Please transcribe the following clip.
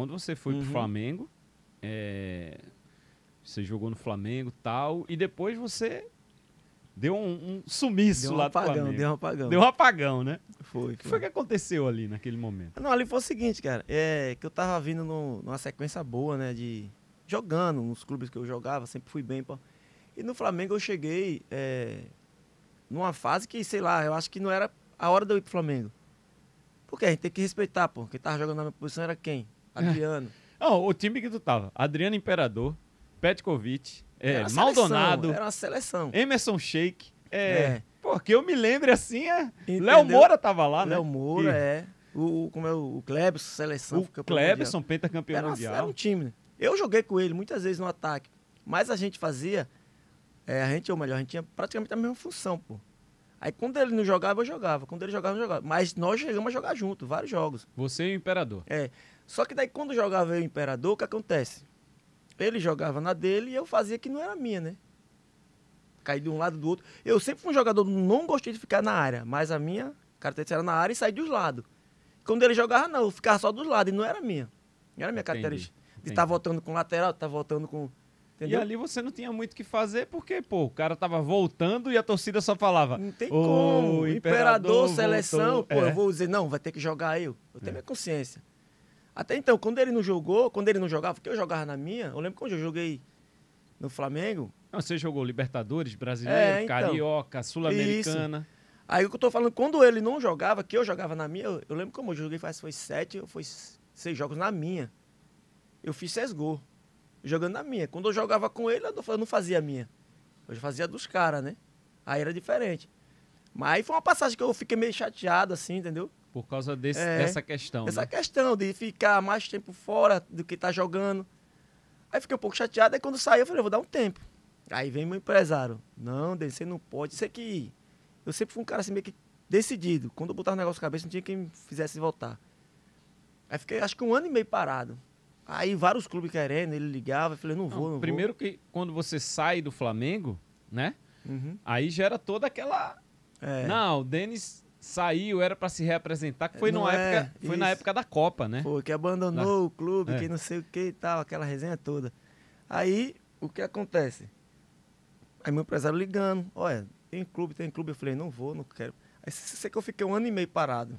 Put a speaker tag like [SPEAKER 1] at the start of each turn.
[SPEAKER 1] quando você foi
[SPEAKER 2] Uhum.
[SPEAKER 1] pro Flamengo, é, você jogou no Flamengo tal, e depois você deu um, um sumiço
[SPEAKER 2] Deu um
[SPEAKER 1] lá do
[SPEAKER 2] apagão,
[SPEAKER 1] Flamengo.
[SPEAKER 2] deu um apagão.
[SPEAKER 1] Deu um apagão, né?
[SPEAKER 2] Foi,
[SPEAKER 1] O que foi que aconteceu ali naquele momento?
[SPEAKER 2] Não, ali foi o seguinte, cara. É que eu tava vindo no- numa sequência boa, né? De. Jogando nos clubes que eu jogava, sempre fui bem, pô. E no Flamengo eu cheguei é, numa fase que, sei lá, eu acho que não era a hora de eu ir pro Flamengo. Porque a gente tem que respeitar, pô. Quem tava jogando na minha posição era quem? Adriano.
[SPEAKER 1] Ah, o time que tu tava, Adriano Imperador, Petkovic, é,
[SPEAKER 2] uma seleção,
[SPEAKER 1] Maldonado,
[SPEAKER 2] Era uma seleção.
[SPEAKER 1] Emerson Sheik, é,
[SPEAKER 2] É.
[SPEAKER 1] porque eu me lembro assim, é? Léo Moura tava lá, né?
[SPEAKER 2] Léo Moura,
[SPEAKER 1] E
[SPEAKER 2] é. O, como é o, Klebson, seleção.
[SPEAKER 1] O. Cleberson, pentacampeão
[SPEAKER 2] era,
[SPEAKER 1] mundial.
[SPEAKER 2] era um time, né? Eu joguei com ele muitas vezes no ataque. Mas a gente fazia. é, a gente, ou melhor, a gente tinha praticamente a mesma função, pô. Aí quando ele não jogava, eu jogava. Quando ele jogava, eu jogava. Mas nós chegamos a jogar junto, vários jogos.
[SPEAKER 1] Você e o Imperador.
[SPEAKER 2] É. Só que daí quando jogava eu e o Imperador, o que acontece? Ele jogava na dele e eu fazia que não era minha, né? Caí de um lado do outro. Eu sempre fui um jogador, não gostei de ficar na área, mas a minha característica era na área e sair dos lados. Quando ele jogava, não, eu ficava só dos lados e não era minha. Não era minha
[SPEAKER 1] Entendi,
[SPEAKER 2] característica. De estar voltando com lateral, estar voltando com.
[SPEAKER 1] E
[SPEAKER 2] Entendeu?
[SPEAKER 1] ali você não tinha muito o que fazer, porque, pô, o cara tava voltando e a torcida só falava.
[SPEAKER 2] Não tem
[SPEAKER 1] "Ô,
[SPEAKER 2] como.
[SPEAKER 1] o
[SPEAKER 2] Imperador, seleção,
[SPEAKER 1] voltou."
[SPEAKER 2] pô,
[SPEAKER 1] É.
[SPEAKER 2] eu vou dizer, não, vai ter que jogar eu. Eu tenho
[SPEAKER 1] É.
[SPEAKER 2] minha consciência. Até então, quando ele não jogou, quando ele não jogava, porque eu jogava na minha, eu lembro quando eu joguei no Flamengo,
[SPEAKER 1] Não, você jogou Libertadores, Brasileiro,
[SPEAKER 2] É, então.
[SPEAKER 1] Carioca, Sul-Americana.
[SPEAKER 2] Aí o que eu tô falando, quando ele não jogava, que eu jogava na minha, eu, eu lembro como eu joguei, faz, foi sete ou foi seis jogos na minha. Eu fiz seis gols, jogando na minha. Quando eu jogava com ele, eu não, fazia a minha. Eu fazia dos caras, né? Aí era diferente. Mas aí foi uma passagem que eu fiquei meio chateado, assim, entendeu?
[SPEAKER 1] Por causa desse-
[SPEAKER 2] É.
[SPEAKER 1] dessa questão.
[SPEAKER 2] Essa
[SPEAKER 1] né?
[SPEAKER 2] questão de ficar mais tempo fora do que tá jogando. Aí fiquei um pouco chateado, aí quando saí eu falei, eu vou dar um tempo. Aí vem meu empresário. Não, Denis, você não pode. Isso aqui. Eu sempre fui um cara assim meio que decidido. Quando eu botava o negócio na cabeça, não tinha quem me fizesse voltar. Aí fiquei acho que um ano e meio parado. Aí vários clubes querendo, ele ligava, eu falei, não vou,
[SPEAKER 1] Não,
[SPEAKER 2] não
[SPEAKER 1] primeiro que quando você sai do Flamengo, né?
[SPEAKER 2] vou. Uhum.
[SPEAKER 1] Aí gera toda aquela.
[SPEAKER 2] É.
[SPEAKER 1] Não, o Denis saiu, era para se reapresentar, que foi,
[SPEAKER 2] não é,
[SPEAKER 1] época, foi
[SPEAKER 2] isso.
[SPEAKER 1] na época da Copa, né?
[SPEAKER 2] Foi, que abandonou o clube,
[SPEAKER 1] é.
[SPEAKER 2] que não sei o que e tal, aquela resenha toda. Aí, o que acontece? Aí meu empresário ligando, olha, tem clube, tem clube. Eu falei, não vou, não quero. Aí sei que eu fiquei um ano e meio parado.